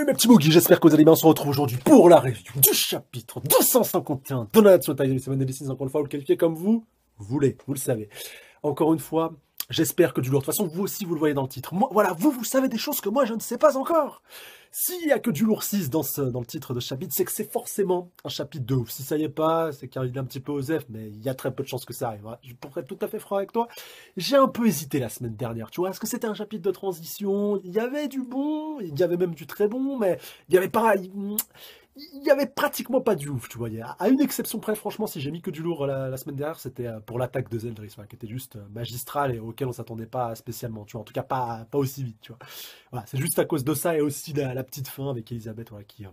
Salut mes petits j'espère que vous allez bien. On se retrouve aujourd'hui pour la review du chapitre 251 de la Nation Tiger 7 encore une fois, vous le qualifiez comme vous voulez, vous le savez. Encore une fois, j'espère que du lourd. De toute façon, vous aussi, vous le voyez dans le titre. Moi, voilà, vous, vous savez des choses que moi, je ne sais pas encore. S'il y a que du lourd 6 dans, le titre de chapitre, c'est que c'est forcément un chapitre de ouf. Si ça y est pas, c'est qu'il est un petit peu osef, mais il y a très peu de chances que ça arrive. Je pourrais être tout à fait franc avec toi. J'ai un peu hésité la semaine dernière, tu vois. Est-ce que c'était un chapitre de transition? Il y avait du bon, il y avait même du très bon, mais il y avait pas y avait pratiquement pas du ouf, tu vois. À une exception près, franchement, si j'ai mis que du lourd la, semaine dernière, c'était euh, pour l'attaque de Zeldris, qui était juste euh, magistrale et auquel on s'attendait pas spécialement, tu vois. En tout cas, pas, pas aussi vite, tu vois. C'est juste à cause de ça et aussi la, la petite fin avec Elisabeth, qui euh,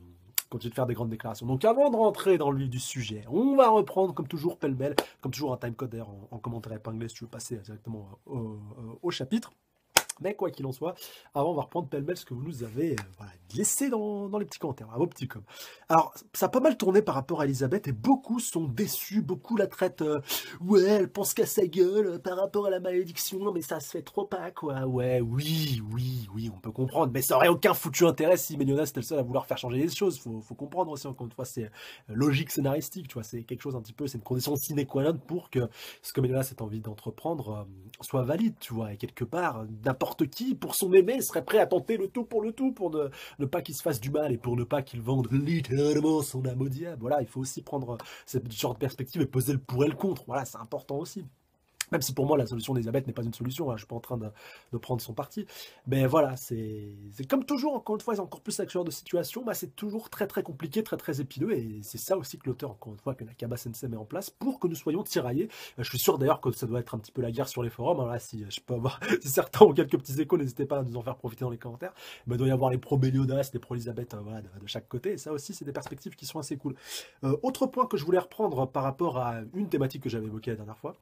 continue de faire des grandes déclarations. Donc, avant de rentrer dans le vif du sujet, on va reprendre, comme toujours, pêle-mêle, comme toujours, un timecoder en, en commentaire épinglé si tu veux passer directement au chapitre. Mais quoi qu'il en soit, avant, on va reprendre pêle-mêle ce que vous nous avez euh, laissé dans, les petits commentaires, à vos petits com. Alors, ça a pas mal tourné par rapport à Elisabeth et beaucoup sont déçus, beaucoup la traitent, euh, ouais, elle pense qu'à sa gueule euh, par rapport à la malédiction, mais ça se fait trop pas, quoi. Ouais, oui, oui, oui, on peut comprendre, mais ça aurait aucun foutu intérêt si Méliona c'était le seul à vouloir faire changer les choses. Faut, faut comprendre aussi, encore une fois, c'est logique scénaristique, tu vois, c'est quelque chose un petit peu, c'est une condition sine qua non pour que ce que Méliona a envie d'entreprendre soit valide, tu vois, et quelque part, n'importe qui, pour son aimé, serait prêt à tenter le tout pour le tout, pour ne, pas qu'il se fasse du mal et pour ne pas qu'il vende littéralement son âme au diable. Voilà, il faut aussi prendre cette genre de perspective et poser le pour et le contre. Voilà, c'est important aussi. Même si pour moi la solution d'Elisabeth n'est pas une solution, hein, je ne suis pas en train de, prendre son parti. Mais voilà, c'est comme toujours, encore une fois, c'est encore plus avec genre de situation, bah, c'est toujours très très compliqué, très très épineux, et c'est ça aussi que l'auteur, encore une fois, que Nakaba Sensei met en place pour que nous soyons tiraillés. Euh, je suis sûr d'ailleurs que ça doit être un petit peu la guerre sur les forums. Alors si je peux avoir, si certains ont quelques petits échos, n'hésitez pas à nous en faire profiter dans les commentaires. Mais il doit y avoir les pro Meliodas, les pro Elisabeth, euh, voilà, de, chaque côté, et ça aussi, c'est des perspectives qui sont assez cool. Euh, autre point que je voulais reprendre par rapport à une thématique que j'avais évoquée la dernière fois,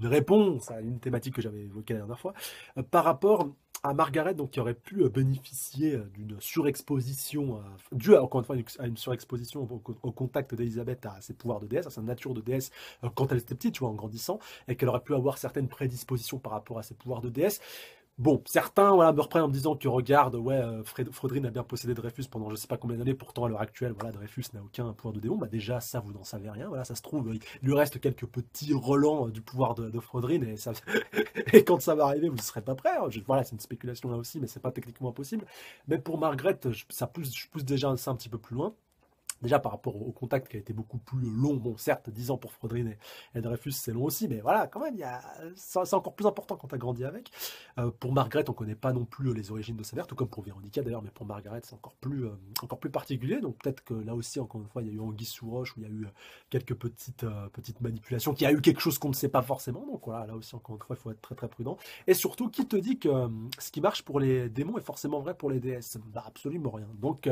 une réponse à une thématique que j'avais évoquée la dernière fois, euh, par rapport à Margaret, donc qui aurait pu euh, bénéficier euh, d'une surexposition, due encore une fois à une surexposition au, contact d'Elisabeth à ses pouvoirs de déesse, à sa nature de déesse quand elle était petite, tu vois, en grandissant, et qu'elle aurait pu avoir certaines prédispositions par rapport à ses pouvoirs de déesse. Bon, certains voilà, me reprennent en me disant que regarde, ouais, euh, Frodrine a bien possédé Dreyfus pendant je sais pas combien d'années, pourtant à l'heure actuelle, voilà, Dreyfus n'a aucun pouvoir de démon. Bah déjà, ça, vous n'en savez rien. Voilà, ça se trouve, il lui reste quelques petits relents euh, du pouvoir de, de et, ça, quand ça va arriver, vous ne serez pas prêt. Hein. voilà, c'est une spéculation là aussi, mais c'est pas techniquement impossible. Mais pour Margaret, ça pousse, je pousse déjà ça un petit peu plus loin. Déjà par rapport au contact qui a été beaucoup plus long, bon certes 10 ans pour Frodrine et, Dreyfus c'est long aussi, mais voilà quand même, c'est encore plus important quand tu as grandi avec. Euh, pour Margaret on connaît pas non plus les origines de sa mère, tout comme pour Véronica d'ailleurs, mais pour Margaret c'est encore plus, euh, encore plus particulier, donc peut-être que là aussi encore une fois il y a eu Anguille sous roche, où il y a eu euh, quelques petites, petites manipulations, qui a eu quelque chose qu'on ne sait pas forcément, donc voilà, là aussi encore une fois il faut être très très prudent. Et surtout qui te dit que ce qui marche pour les démons est forcément vrai pour les déesses? Bah absolument rien. Donc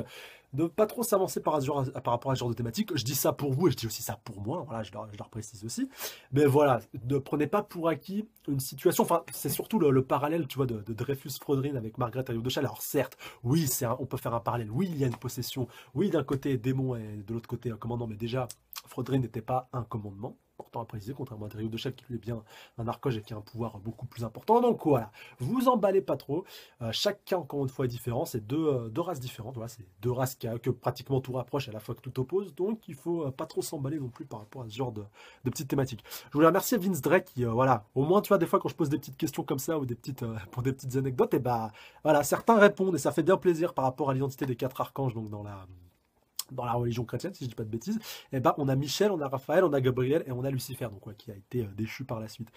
de pas trop s'avancer par, rapport à ce genre de thématique. Je dis ça pour vous et je dis aussi ça pour moi, voilà, je leur, précise aussi. Mais voilà, ne prenez pas pour acquis une situation, enfin, c'est surtout le, parallèle, tu vois, de, Dreyfus Frodrine avec Margaret de Chal. Alors certes, oui, c'est on peut faire un parallèle, oui, il y a une possession, oui, d'un côté démon et de l'autre côté un commandant, mais déjà, Frodrine n'était pas un commandement, important à préciser, contrairement à Drio de Chef qui lui est bien un arcoge et qui a un pouvoir beaucoup plus important. Donc voilà, vous emballez pas trop. Euh, chacun, encore une fois, est différent. C'est deux, euh, deux, races différentes. Voilà, c'est deux races qui, que pratiquement tout rapproche à la fois que tout oppose. Donc il faut euh, pas trop s'emballer non plus par rapport à ce genre de, de petites thématiques. Je voulais remercier Vince Drake qui, voilà, au moins, tu vois, des fois quand je pose des petites questions comme ça ou des petites, pour des petites anecdotes, et bah voilà, certains répondent et ça fait bien plaisir par rapport à l'identité des quatre archanges, donc dans la dans la religion chrétienne, si je dis pas de bêtises, eh ben, on a Michel, on a Raphaël, on a Gabriel et on a Lucifer, donc qui a été euh, déchu par la suite.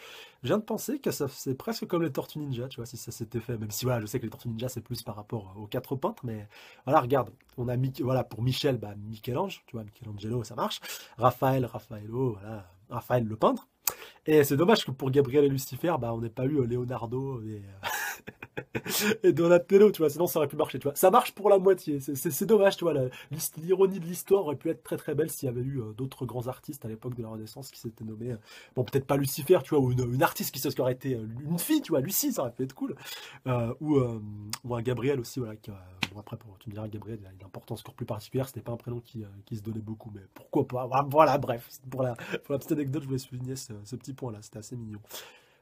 Je viens de penser que c'est presque comme les Tortues Ninja, tu vois, si ça s'était fait, même si voilà, je sais que les Tortues Ninja c'est plus par rapport aux quatre peintres, mais voilà, regarde, on a voilà pour Michel, bah Michel-Ange, tu vois, Michelangelo, ça marche. Raphaël, Raffaello, voilà, Raphaël le peintre. Et c'est dommage que pour Gabriel et Lucifer, bah on n'ait pas eu euh, Leonardo et euh, et Donatello, tu vois, sinon ça aurait pu marcher, tu vois. Ça marche pour la moitié, c'est dommage, tu vois, l'ironie de l'histoire aurait pu être très très belle s'il y avait eu euh, d'autres grands artistes à l'époque de la Renaissance qui s'étaient nommés, euh, bon peut-être pas Lucifer, tu vois, ou une, artiste qui aurait été euh, une fille, tu vois, Lucie, ça aurait pu être cool, ou, un Gabriel aussi, voilà, qui, après, tu me diras, Gabriel, a une importance encore plus particulière, c'était pas un prénom qui, qui, se donnait beaucoup, mais pourquoi pas, voilà, bref, pour la, pour la petite anecdote, je voulais souligner ce, petit point-là, c'était assez mignon.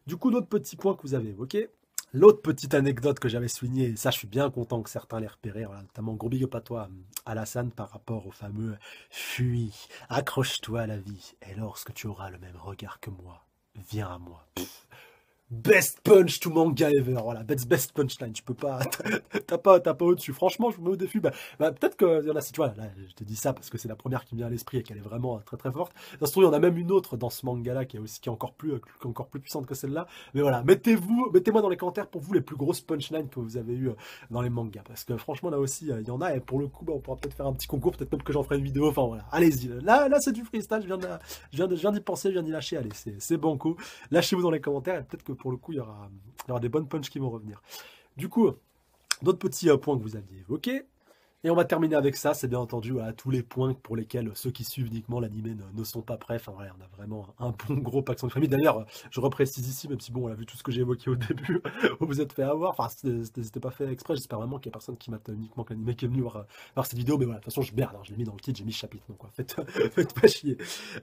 Du coup, d'autres petits points que vous avez évoqués, L'autre petite anecdote que j'avais soulignée, ça je suis bien content que certains l'aient repéré, notamment gros big up à toi, Alassane, par rapport au fameux fuis, accroche-toi à la vie, et lorsque tu auras le même regard que moi, viens à moi best punch to manga ever. Voilà, best, best punchline. Tu peux pas, t'as pas, t'as pas au-dessus. Franchement, je me mets au défi. Bah, bah peut-être que, y en a, si tu vois, là, je te dis ça parce que c'est la première qui me vient à l'esprit et qu'elle est vraiment très très forte. Dans ce il y en a même une autre dans ce manga-là qui est aussi, qui est encore plus, encore plus puissante que celle-là. Mais voilà, mettez-vous, mettez-moi dans les commentaires pour vous les plus grosses punchlines que vous avez eu euh, dans les mangas. Parce que franchement, là aussi, euh, il y en a et pour le coup, bah, on pourra peut-être faire un petit concours, peut-être même que j'en ferai une vidéo. Enfin voilà, allez-y. Là, là, c'est du freestyle. Je viens d'y penser, je viens d'y lâcher. Allez, c'est bon coup. Lâchez-vous dans les commentaires et peut-être que pour le coup, il y aura, des bonnes punches qui vont revenir. Du coup, d'autres petits euh, points que vous aviez évoqués. Et on va terminer avec ça, c'est bien entendu à tous les points pour lesquels ceux qui suivent uniquement l'animé ne, sont pas prêts. Enfin voilà, on a vraiment un bon gros pack de famille. D'ailleurs, je reprécise ici, même si bon, on a vu tout ce que j'ai évoqué au début, vous vous êtes fait avoir. Enfin, c'était pas fait exprès. J'espère vraiment qu'il y a personne qui mate uniquement que l'animé qui est venu voir, cette vidéo. Mais voilà, de toute façon, je merde, hein, je l'ai mis dans le kit, j'ai mis chapitre. Donc, quoi, faites, faites pas chier.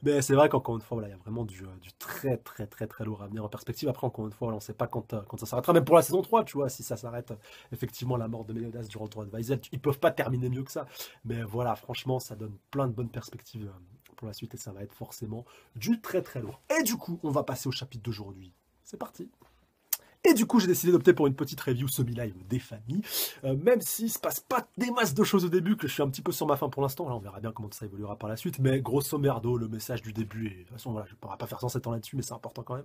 Mais c'est vrai qu'encore une fois, voilà, il y a vraiment du, euh, du, très, très, très, très lourd à venir en perspective. Après, encore une fois, on sait pas quand, euh, quand ça s'arrêtera. Même pour la saison 3, tu vois, si ça s'arrête effectivement la mort de Meliodas durant le de Weisel, ils peuvent pas terminer mieux que ça. Mais voilà, franchement, ça donne plein de bonnes perspectives euh, pour la suite et ça va être forcément du très très lourd. Et du coup, on va passer au chapitre d'aujourd'hui. C'est parti. Et du coup, j'ai décidé d'opter pour une petite review semi-live des familles. Euh, même s'il se passe pas des masses de choses au début, que je suis un petit peu sur ma fin pour l'instant. Là, on verra bien comment ça évoluera par la suite. Mais grosso merdo, le message du début, de toute façon, voilà, je ne pourrai pas faire 107 ans là-dessus, mais c'est important quand même.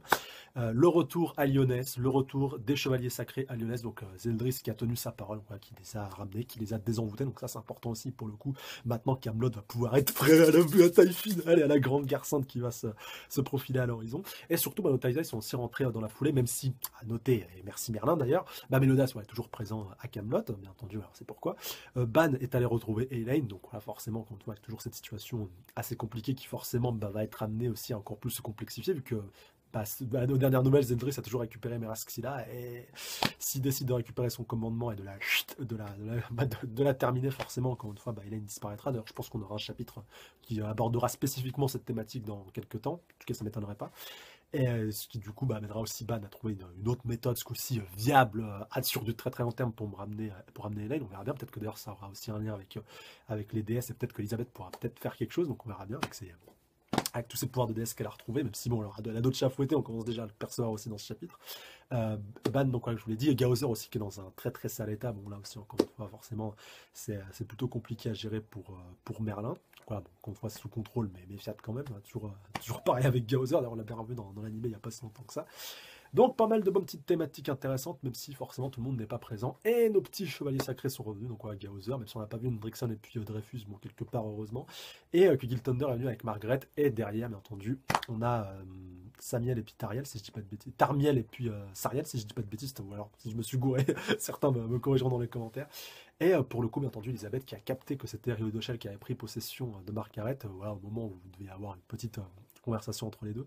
Euh, le retour à Lyonès, le retour des chevaliers sacrés à Lyonès. Donc, euh, Zeldris qui a tenu sa parole, qui les a ramenés, qui les a désenvoûtés. Donc, ça, c'est important aussi pour le coup. Maintenant, Camelot va pouvoir être prêt à la, taille finale et à la grande guerre sainte qui va se, se profiler à l'horizon. Et surtout, bah, nos ils sont aussi rentrés dans la foulée, même si, à et merci d'ailleurs. Bah, Mélodas est toujours présent à Camelot, bien entendu, alors c'est pourquoi. Euh, Ban est allé retrouver Elaine, donc voilà, forcément, quand on voit toujours cette situation assez compliquée qui forcément bah, va être amenée aussi à encore plus se complexifier, vu que bah, bah, aux dernières nouvelles, Zeldris a toujours récupéré Meraskila et s'il décide de récupérer son commandement et de la la, de la, terminer, forcément, encore une fois, bah, Elaine disparaîtra. D'ailleurs, je pense qu'on aura un chapitre qui abordera spécifiquement cette thématique dans quelques temps. En tout cas, ça m'étonnerait pas. Et euh, ce qui du coup bah, aussi Ban à trouver une, autre méthode, ce coup-ci euh, viable, euh, sur du très très long terme pour me ramener, pour ramener Elaine. On verra bien. Peut-être que d'ailleurs ça aura aussi un lien avec, avec les DS et peut-être qu'Elisabeth pourra peut-être faire quelque chose. Donc on verra bien avec, avec tous ces pouvoirs de DS qu'elle a retrouvés, même si bon, elle a d'autres chats fouettés, on commence déjà à le percevoir aussi dans ce chapitre. Ban, donc comme je vous l'ai dit, et Gaozer aussi qui est dans un très très sale état. Bon là aussi encore une fois, forcément, c'est plutôt compliqué à gérer pour, pour Merlin. Voilà, qu'on fasse sous contrôle, mais méfiat quand même. Toujours, euh, pareil avec Gaozer, d'ailleurs on l'a bien revu dans, dans l'animé il n'y a pas si longtemps que ça. Donc pas mal de bonnes petites thématiques intéressantes, même si forcément tout le monde n'est pas présent. Et nos petits chevaliers sacrés sont revenus, donc ouais, Gaozer, même si on n'a pas vu Hendrickson et puis euh, Dreyfus, bon quelque part heureusement. Et euh, que Thunder est venu avec Margaret, et derrière bien entendu, on a euh, Samiel et puis Tariel, si je dis pas de bêtises. Tarmiel et puis Sariel, si je dis pas de bêtises, ou alors si je me suis gouré, certains me, corrigeront dans les commentaires. Et pour le coup, bien entendu, Elisabeth qui a capté que c'était Rio Dochel qui avait pris possession de Margaret, voilà, au moment où vous deviez avoir une petite conversation entre les deux.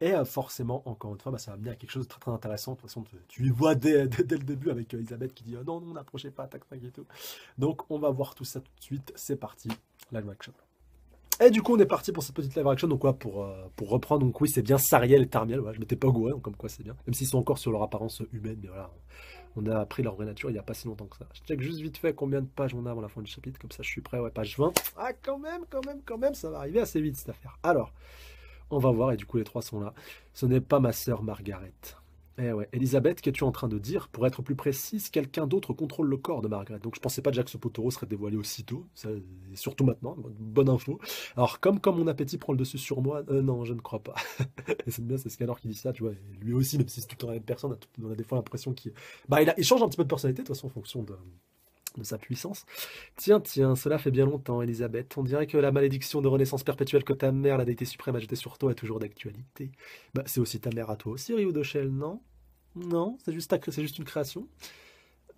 Et euh, forcément, encore une fois, bah, ça va amener à quelque chose de très intéressant. De toute façon, tu, y vois dès, le début avec euh, Elisabeth qui dit oh, non, non, n'approchez pas, tac, tac et tout. Donc, on va voir tout ça tout de suite. C'est parti, live action. Et du coup, on est parti pour cette petite live action. Donc, quoi, pour, euh, pour reprendre, donc oui, c'est bien Sariel et Tarmiel. je m'étais pas gouré, donc comme quoi c'est bien. Même s'ils sont encore sur leur apparence humaine, mais voilà, on a appris leur vraie nature il n'y a pas si longtemps que ça. Je check juste vite fait combien de pages on a avant la fin du chapitre, comme ça je suis prêt. Ouais, page 20. Ah, quand même, quand même, quand même, ça va arriver assez vite cette affaire. Alors, on va voir, et du coup les trois sont là. Ce n'est pas ma sœur Margaret. Eh ouais, Elisabeth, qu'es-tu en train de dire? Pour être plus précise, quelqu'un d'autre contrôle le corps de Margaret. Donc je pensais pas déjà que ce poteau serait dévoilé aussitôt, surtout maintenant, bonne info. Alors comme comme mon appétit prend le dessus sur moi, euh, non, je ne crois pas. c'est bien, c'est Scanner qui dit ça, tu vois. lui aussi, même si c'est tout le temps la même personne, on a, des fois l'impression qu'il, bah, il change un petit peu de personnalité de toute façon en fonction de, de sa puissance. Tiens, tiens, cela fait bien longtemps, Elisabeth. On dirait que la malédiction de renaissance perpétuelle que ta mère, la déité suprême, a jetée sur toi est toujours d'actualité. Bah, c'est aussi ta mère à toi aussi, Rio de non? Non, c'est juste, une création?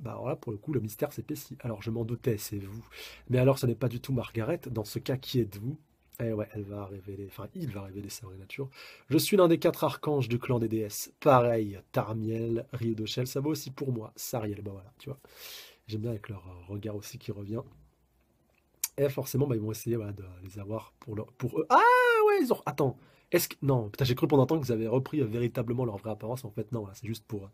Bah alors là, pour le coup, le mystère s'épaissit. Alors, je m'en doutais, c'est vous. Mais alors, ce n'est pas du tout Margaret. Dans ce cas, qui êtes-vous? Eh ouais, elle va révéler, enfin, il va révéler sa vraie nature. Je suis l'un des quatre archanges du clan des déesses. Pareil, Tarmiel, Rio de ça vaut aussi pour moi. Sariel, bah voilà, tu vois. J'aime bien avec leur regard aussi qui revient. Et forcément, bah, ils vont essayer de les avoir pour, eux. Ah ouais, ils ont. Attends, Est-ce que... Non, putain, j'ai cru pendant un temps qu'ils avaient repris véritablement leur vraie apparence. En fait, non, c'est juste pour,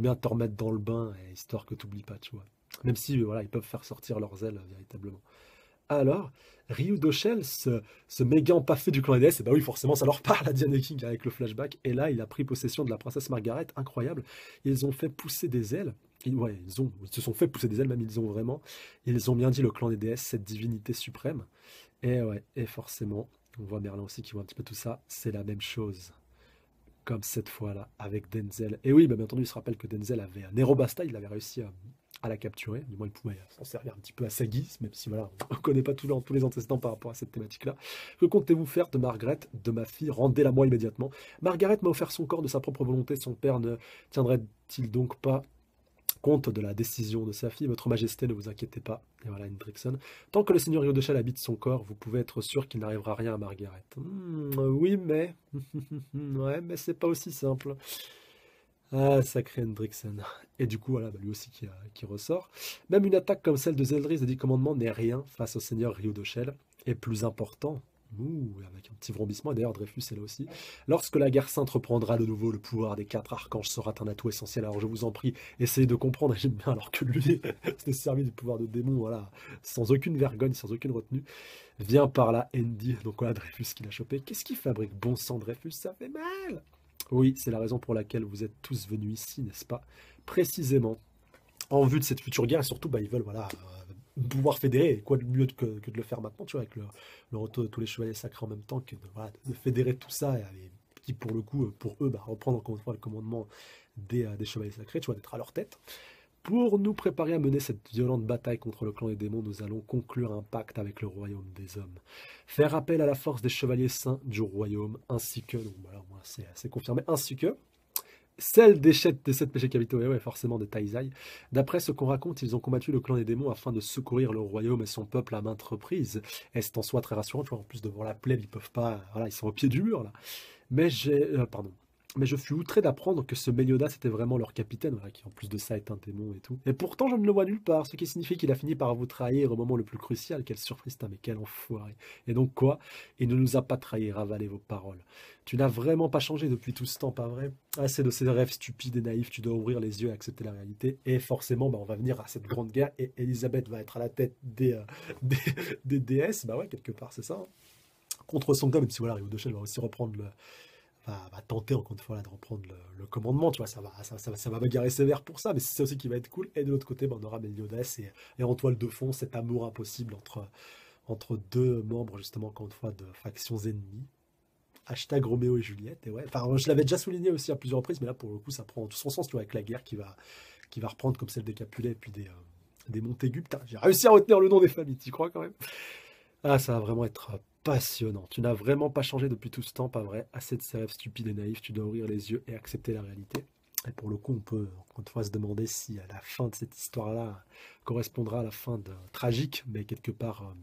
bien te remettre dans le bain, histoire que tu n'oublies pas, tu vois. Même si, voilà, ils peuvent faire sortir leurs ailes véritablement. Alors, Ryu Doshel, ce, ce méga empaffé du clan EDS, et bah oui, forcément, ça leur parle à Diane King avec le flashback. Et là, il a pris possession de la princesse Margaret, incroyable. Ils ont fait pousser des ailes. Ouais, ils, ont, ils se sont fait pousser des ailes, même ils ont vraiment. Ils ont bien dit le clan des déesses, cette divinité suprême. Et ouais, et forcément, on voit Merlin aussi qui voit un petit peu tout ça. C'est la même chose. Comme cette fois-là, avec Denzel. Et oui, bah, bien entendu, il se rappelle que Denzel avait un Aerobasta, il avait réussi à la capturer. Du moins, il pouvait s'en servir un petit peu à sa guise, même si voilà, on ne connaît pas tous les antécédents par rapport à cette thématique-là. Que comptez-vous faire de Margaret, de ma fille? Rendez-la-moi immédiatement. Margaret m'a offert son corps de sa propre volonté. Son père ne tiendrait-il donc pas compte de la décision de sa fille. Votre Majesté, ne vous inquiétez pas. Et voilà, Hendrickson. Tant que le seigneur Yodeshal habite son corps, vous pouvez être sûr qu'il n'arrivera rien à Margaret. Hmm, oui, mais... ouais, mais c'est pas aussi simple. Ah, sacré Hendrickson. Et du coup, voilà, bah, lui aussi qui, qui, ressort. Même une attaque comme celle de Zeldris des 10 commandements n'est rien face au seigneur Rio de Shell. Et plus important, ouh, avec un petit vrombissement, et d'ailleurs Dreyfus est là aussi, lorsque la guerre sainte reprendra de nouveau le pouvoir des quatre archanges sera un atout essentiel. Alors je vous en prie, essayez de comprendre, alors que lui s'est servi du pouvoir de démon, voilà, sans aucune vergogne, sans aucune retenue. Viens par là, Andy. Donc voilà, Dreyfus qui l'a chopé. Qu'est-ce qui fabrique bon sang, Dreyfus? Ça fait mal oui, c'est la raison pour laquelle vous êtes tous venus ici, n'est-ce pas? Précisément en vue de cette future guerre, et surtout, bah, ils veulent voilà, pouvoir fédérer. quoi de mieux que, de le faire maintenant, tu vois, avec le, retour de tous les chevaliers sacrés en même temps, que de, fédérer tout ça, et, qui pour le coup, pour eux, bah, reprendre encore le commandement des, euh, des chevaliers sacrés, tu vois, d'être à leur tête. Pour nous préparer à mener cette violente bataille contre le clan des démons, nous allons conclure un pacte avec le royaume des hommes. Faire appel à la force des chevaliers saints du royaume, ainsi que, donc voilà, c'est confirmé, ainsi que celle des, des sept péchés capitaux, et ouais, forcément des Taizai. D'après ce qu'on raconte, ils ont combattu le clan des démons afin de secourir le royaume et son peuple à maintes reprises. Est-ce en soi très rassurant, tu vois, en plus de voir la plèbe, ils peuvent pas, voilà, ils sont au pied du mur, là. Mais j'ai, euh, pardon, mais je fus outré d'apprendre que ce Meliodas était vraiment leur capitaine, qui en plus de ça est un démon et tout. Et pourtant je ne le vois nulle part, ce qui signifie qu'il a fini par vous trahir au moment le plus crucial. Quelle surprise, mais quel enfoiré. Et donc quoi? Il ne nous a pas trahi, ravalé vos paroles. Tu n'as vraiment pas changé depuis tout ce temps, pas vrai? Assez de ces rêves stupides et naïfs, tu dois ouvrir les yeux et accepter la réalité. Et forcément, bah, on va venir à cette grande guerre et Elisabeth va être à la tête des, euh, des, déesses. Bah ouais, quelque part, c'est ça. Hein. Contre son même si voilà, Rio de va aussi reprendre le va, tenter encore une fois de reprendre le, commandement, tu vois, ça va, ça, ça, ça va bagarrer sévère pour ça, mais c'est aussi qui va être cool. Et de l'autre côté, ben, on aura Meliodas et, et, en toile de fond, cet amour impossible entre, entre deux membres, justement, encore une fois, de factions ennemies. Hashtag Roméo et Juliette. Et ouais, enfin, je l'avais déjà souligné aussi à plusieurs reprises, mais là, pour le coup, ça prend tout son sens, tu vois, avec la guerre qui va, qui va reprendre comme celle des Capulets et puis des, euh, des. Putain, j'ai réussi à retenir le nom des familles, tu crois quand même? Ah, ça va vraiment être passionnant. Tu n'as vraiment pas changé depuis tout ce temps, pas vrai? Assez de ces rêves stupides et naïfs, tu dois ouvrir les yeux et accepter la réalité. Et pour le coup, on peut encore une fois se demander si à la fin de cette histoire-là correspondra à la fin de tragique, mais quelque part euh,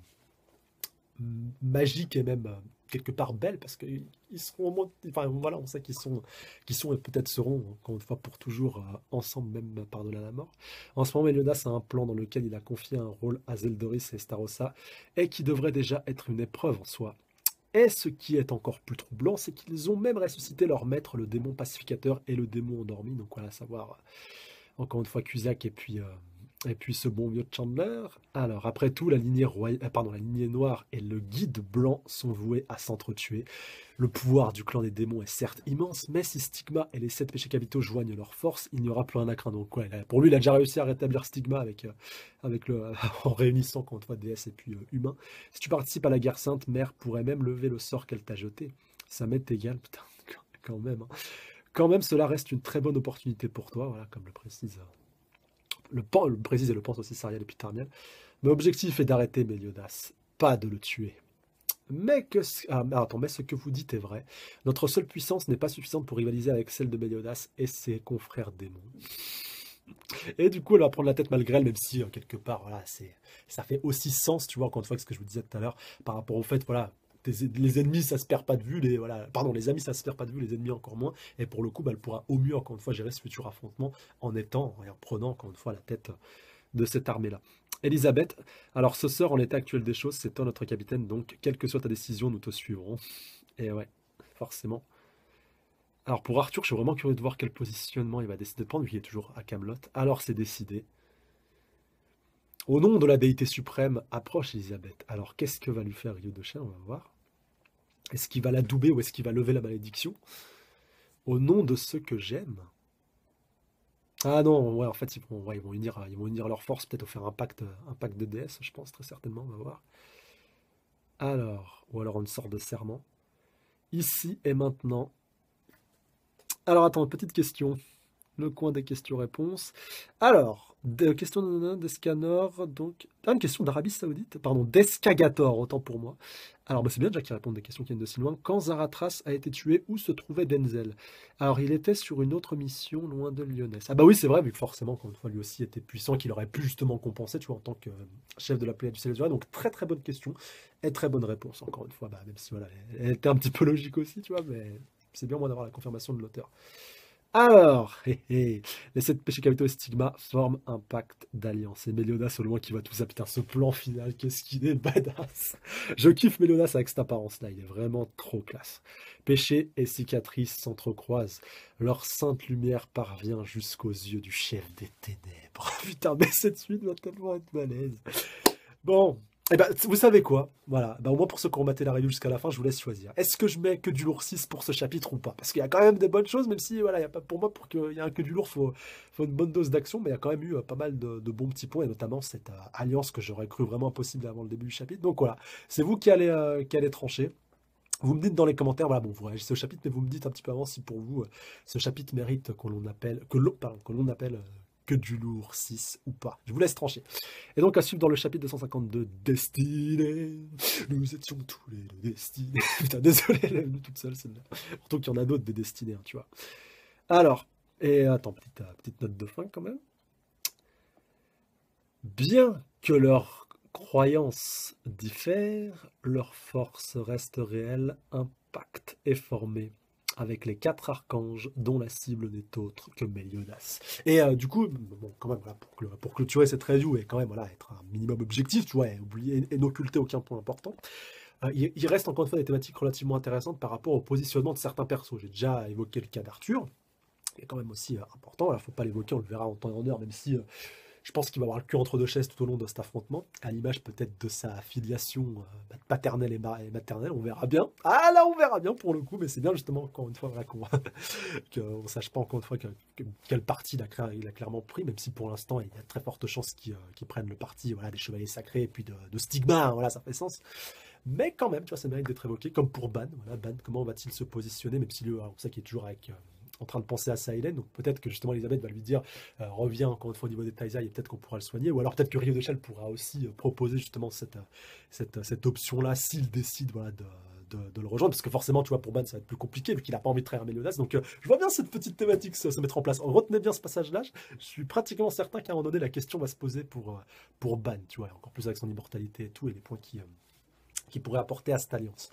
magique et même euh, quelque part belle parce qu'ils seront au moins, enfin voilà, on sait qu'ils sont, qui sont et peut-être seront encore une fois pour toujours euh, ensemble même par-delà la mort. En ce moment, Meliodas a un plan dans lequel il a confié un rôle à Zeldoris et Starossa et qui devrait déjà être une épreuve en soi. Et ce qui est encore plus troublant, c'est qu'ils ont même ressuscité leur maître, le démon pacificateur et le démon endormi. Donc voilà, savoir euh, encore une fois Cusack et puis et puis ce bon vieux Chandler. Alors après tout, la lignée, euh, la lignée noire et le guide blanc sont voués à s'entretuer. Le pouvoir du clan des démons est certes immense, mais si Stigma et les sept péchés capitaux joignent leurs forces, il n'y aura plus rien à craindre. Donc ouais, pour lui, il a déjà réussi à rétablir Stigma avec, euh, avec le, en réunissant contre fois DS et puis euh, humain. Si tu participes à la guerre sainte, Mère pourrait même lever le sort qu'elle t'a jeté. Ça m'est égal, putain, quand même. Hein. Quand même, cela reste une très bonne opportunité pour toi, voilà, comme le précise le, le précise et le pense aussi Sariel et puis Tarniel. Mais l'objectif est d'arrêter Meliodas, pas de le tuer. Mais, que, ah, attends, mais ce que vous dites est vrai. Notre seule puissance n'est pas suffisante pour rivaliser avec celle de Meliodas et ses confrères démons. Et du coup, elle va prendre la tête malgré elle, même si, euh, quelque part, voilà, c'est, ça fait aussi sens, tu vois, encore une fois, ce que je vous disais tout à l'heure, par rapport au fait, voilà, les ennemis, ça se perd pas de vue, les, voilà, pardon, les amis, ça se perd pas de vue, les ennemis encore moins. Et pour le coup, bah, elle pourra au mieux, encore une fois, gérer ce futur affrontement en étant et en prenant, encore une fois, la tête de cette armée-là. Elisabeth, alors ce sort en l'état actuel des choses, c'est toi notre capitaine, donc quelle que soit ta décision, nous te suivrons. Et ouais, forcément. Alors pour Arthur, je suis vraiment curieux de voir quel positionnement il va décider de prendre, vu qu'il est toujours à Camelot. Alors c'est décidé. Au nom de la déité suprême, approche Elisabeth. Alors qu'est-ce que va lui faire Rio de Chien? On va voir. Est-ce qu'il va la douber ou est-ce qu'il va lever la malédiction? Au nom de ceux que j'aime. Ah non, ouais, en fait, ils vont, unir, ils vont leurs forces, peut-être faire un pacte, un pacte de déesse, je pense, très certainement, on va voir. Alors, ou alors une sorte de serment. Ici et maintenant. Alors attends, petite question le coin des questions-réponses. Alors, question d'Escanor, donc. Ah, une question d'Arabie Saoudite, pardon, d'Escagator, autant pour moi. Alors, bah, c'est bien déjà qu'il répondent des questions qui viennent de si loin. Quand Zaratras a été tué, où se trouvait Denzel? Alors, il était sur une autre mission loin de Lyonesse. Ah, bah oui, c'est vrai, que forcément, quand une fois, lui aussi était puissant, qu'il aurait pu justement compenser, tu vois, en tant que chef de la Pléiade du Célestia. Donc, très très bonne question et très bonne réponse, encore une fois, bah, même si voilà, elle était un petit peu logique aussi, tu vois, mais c'est bien, moi, d'avoir la confirmation de l'auteur. Alors, les sept péchés capitaux et stigma forment un pacte d'alliance. Et Méliodas, au loin, qui va tout ça. Putain, ce plan final, qu'est-ce qu'il est badass. Je kiffe Méliodas avec cette apparence-là. Il est vraiment trop classe. Péché et cicatrices s'entrecroisent. Leur sainte lumière parvient jusqu'aux yeux du chef des ténèbres. Putain, mais cette suite va tellement être malaise. Bon, eh ben, vous savez quoi? Voilà, ben, au moins pour ceux qui ont maté la review jusqu'à la fin, je vous laisse choisir. Est-ce que je mets que du lourd 6 pour ce chapitre ou pas? Parce qu'il y a quand même des bonnes choses, même si, voilà, pour moi, pour qu'il y ait un que du lourd, il faut, une bonne dose d'action, mais il y a quand même eu euh, pas mal de, bons petits points, et notamment cette euh, alliance que j'aurais cru vraiment impossible avant le début du chapitre. Donc voilà, c'est vous qui allez, euh, qui allez trancher. Vous me dites dans les commentaires, voilà, bon, vous réagissez au chapitre, mais vous me dites un petit peu avant si pour vous, ce chapitre mérite que l'on appelle que du lourd 6 ou pas. Je vous laisse trancher. Et donc à suivre dans le chapitre 252, Destinée, nous étions tous les destinés. Putain, désolé, elle est toute seule celle-là. Pourtant qu'il y en a d'autres des destinés, hein, tu vois. Alors, et attends, petite, euh, petite note de fin quand même. Bien que leurs croyances diffèrent, leur force reste réelle, un pacte est formé avec les quatre archanges dont la cible n'est autre que Méliodas. Et euh, du coup, bon, quand même, pour, clôturer cette review et quand même voilà, être un minimum objectif, tu vois, et, oublier, et n'occulter aucun point important, euh, il, reste encore une fois des thématiques relativement intéressantes par rapport au positionnement de certains persos. J'ai déjà évoqué le cas d'Arthur, qui est quand même aussi euh, important, il ne faut pas l'évoquer, on le verra en temps et en heure, même si je pense qu'il va avoir le cul entre deux chaises tout au long de cet affrontement, à l'image peut-être de sa filiation euh, paternelle et, maternelle, on verra bien. Ah là, on verra bien pour le coup, mais c'est bien justement, encore une fois, qu'on ne sache pas encore une fois quelle partie il a, clairement pris, même si pour l'instant, il y a très forte chance qu'il euh, prenne le parti des chevaliers sacrés et puis de, stigma, hein, voilà, ça fait sens. Mais quand même, tu vois, ça mérite d'être évoqué, comme pour Ban. Voilà, Ban, comment va-t-il se positionner, même si le, on sait qu'il est toujours avec... Euh, en train de penser à Saïlen. Donc peut-être que justement Elisabeth va lui dire euh, reviens encore une fois au niveau des Taizai et peut-être qu'on pourra le soigner. Ou alors peut-être que Rio de Chal pourra aussi euh, proposer justement cette, euh, cette, cette option-là s'il décide voilà, de, de, le rejoindre, parce que forcément, tu vois, pour Ban, ça va être plus compliqué, vu qu'il n'a pas envie de trahir Méliodas. Donc, je vois bien cette petite thématique se, mettre en place. Retenez bien ce passage-là. Je suis pratiquement certain qu'à un moment donné, la question va se poser pour, pour Ban, tu vois, encore plus avec son immortalité et tout, et les points qui, qui pourrait apporter à cette alliance.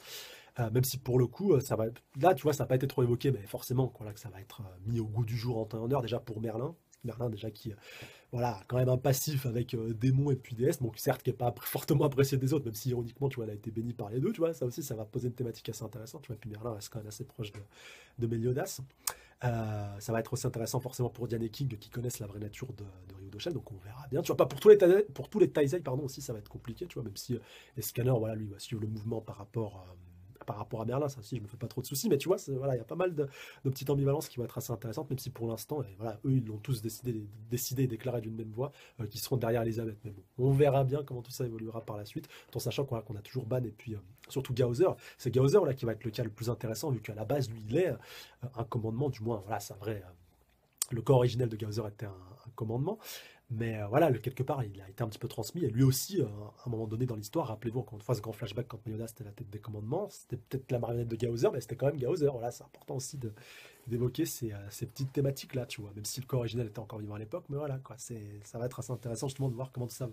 Euh, même si pour le coup, euh, ça va, là, tu vois, ça n'a pas été trop évoqué, mais forcément, voilà, que ça va être euh, mis au goût du jour en temps et en heure, déjà pour Merlin. Merlin, déjà, qui, voilà, quand même un passif avec démon et puis déesse, donc certes, qui n'est pas fortement apprécié des autres, même si ironiquement, tu vois, elle a été bénie par les deux, tu vois, ça aussi, ça va poser une thématique assez intéressante, tu vois, puis Merlin reste quand même assez proche de, de Méliodas. ça va être aussi intéressant forcément pour Diane et King qui connaissent la vraie nature de, de de donc on verra bien. Tu vois, pas pour tous les, pour tous les Taizai, pardon, aussi, ça va être compliqué, tu vois, même si les scanners, voilà, lui, va suivre le mouvement par rapport par rapport à Merlin, ça aussi, je me fais pas trop de soucis, mais tu vois, voilà, il y a pas mal de, petites ambivalences qui vont être assez intéressantes, même si pour l'instant, voilà, eux, ils l'ont tous décidé, décidé et déclaré d'une même voix, euh, qui seront derrière Elisabeth. Mais bon, on verra bien comment tout ça évoluera par la suite, tout en sachant qu'on a, toujours Ban et puis euh, surtout Gaozer. C'est Gaozer là qui va être le cas le plus intéressant, vu qu'à la base, lui, il est euh, un commandement, du moins, voilà, c'est vrai. le corps originel de Gaozer était un commandement, mais euh, voilà, quelque part, il a été un petit peu transmis. Et lui aussi, euh, à un moment donné dans l'histoire, rappelez-vous encore une fois ce grand flashback quand Mayona était la tête des commandements, c'était peut-être la marionnette de Gaozer, mais c'était quand même Gaozer. Voilà, c'est important aussi de, d'évoquer ces, euh, petites thématiques-là, tu vois, même si le corps originel était encore vivant à l'époque, mais voilà, quoi, c'est, ça va être assez intéressant justement de voir comment ça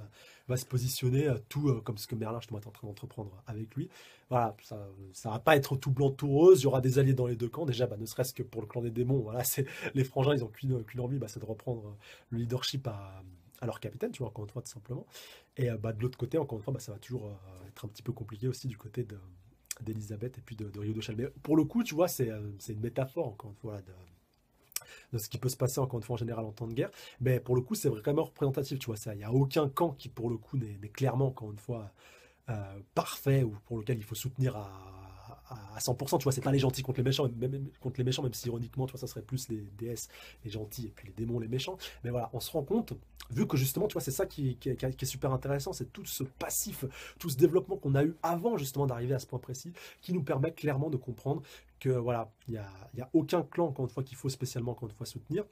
va, se positionner, tout comme ce que Merlin justement est en train d'entreprendre avec lui. Voilà, ça, ça va pas être tout blanc, tout rose, il y aura des alliés dans les deux camps, déjà, bah, ne serait-ce que pour le clan des démons, voilà, c'est, les frangins, ils ont qu'une, envie, bah, c'est de reprendre le leadership à alors capitaine, tu vois, encore une fois, tout simplement. Et euh, bah, de l'autre côté, encore une fois, bah, ça va toujours euh, être un petit peu compliqué aussi du côté de, d'Elisabeth et puis de, Rio de Chalmé. Pour le coup, tu vois, c'est une métaphore, encore une fois, de, de ce qui peut se passer encore une fois en général en temps de guerre. Mais pour le coup, c'est vraiment représentatif, tu vois. Il n'y a aucun camp qui, pour le coup, n'est clairement, encore une fois, euh, parfait ou pour lequel il faut soutenir à, à, 100%. Tu vois, c'est pas les gentils contre les méchants, même, contre les méchants, même si ironiquement, tu vois, ça serait plus les déesses, les gentils, et puis les démons, les méchants. Mais voilà, on se rend compte, vu que justement, tu vois, c'est ça qui, qui, est super intéressant, c'est tout ce passif, tout ce développement qu'on a eu avant justement d'arriver à ce point précis, qui nous permet clairement de comprendre que voilà, il n'y a, y a aucun clan, encore une fois, qu'il faut spécialement, encore une fois, soutenir.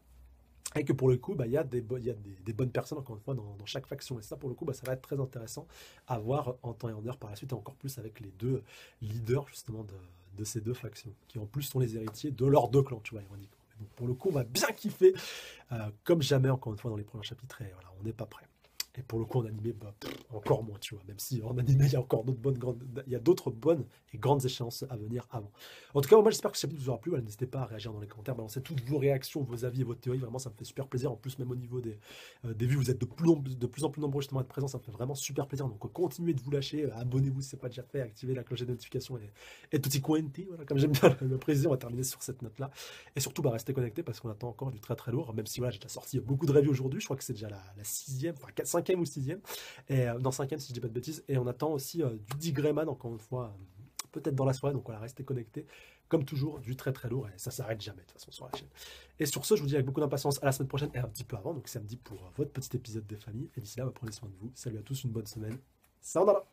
Et que pour le coup, bah, il y a, des, y a des, bonnes personnes, encore une fois, dans, chaque faction. Et ça, pour le coup, bah, ça va être très intéressant à voir en temps et en heure par la suite, et encore plus avec les deux leaders, justement, de, ces deux factions, qui en plus sont les héritiers de leurs deux clans, tu vois, ironiquement. Pour le coup, on va bien kiffer, euh, comme jamais, encore une fois, dans les premiers chapitres, et voilà, on n'est pas prêt. Et pour le coup, en animé, bah, encore moins, tu vois. Même si en animé, il y a encore d'autres bonnes, grandes, il y a d'autres bonnes et grandes échéances à venir avant. En tout cas, moi, j'espère que ce chapitre vous aura plu. N'hésitez pas à réagir dans les commentaires, balancer toutes vos réactions, vos avis et vos théories. Vraiment, ça me fait super plaisir. En plus, même au niveau des, euh, des vues, vous êtes de plus, de plus en plus nombreux justement à être présents. Ça me fait vraiment super plaisir. Donc, continuez de vous lâcher. Euh, abonnez-vous si ce n'est pas déjà fait. Activez la cloche de notification et, et tutti quanti. Voilà, comme j'aime bien le président, on va terminer sur cette note-là. Et surtout, bah, restez connectés parce qu'on attend encore du très très lourd. Même si voilà, j'ai déjà sorti beaucoup de reviews aujourd'hui. Je crois que c'est déjà la, sixième, enfin cinquième ou sixième. Et euh, dans cinquième, si je dis pas de bêtises. Et on attend aussi euh, du Dick encore une fois, euh, peut-être dans la soirée. Donc voilà, restez connectés. Comme toujours, du très très lourd. Et ça s'arrête jamais, de toute façon, sur la chaîne. Et sur ce, je vous dis avec beaucoup d'impatience à la semaine prochaine et un petit peu avant, donc samedi pour votre petit épisode des familles. Et d'ici là, bah, prenez soin de vous. Salut à tous, une bonne semaine. là